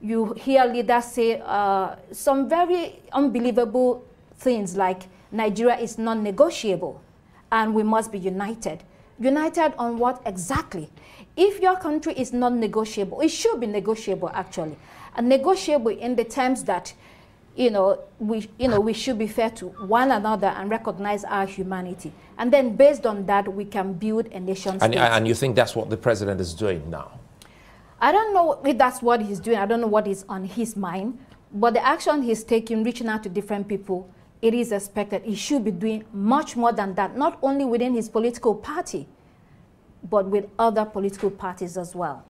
you hear leaders say uh, some very unbelievable things like Nigeria is non-negotiable and we must be united. United on what exactly? If your country is non-negotiable, it should be negotiable actually. And negotiable in the terms that you know, we, you know, we should be fair to one another and recognize our humanity. And then based on that, we can build a nation state. And, and you think that's what the president is doing now? I don't know if that's what he's doing. I don't know what is on his mind. But the action he's taking, reaching out to different people, it is expected he should be doing much more than that, not only within his political party, but with other political parties as well.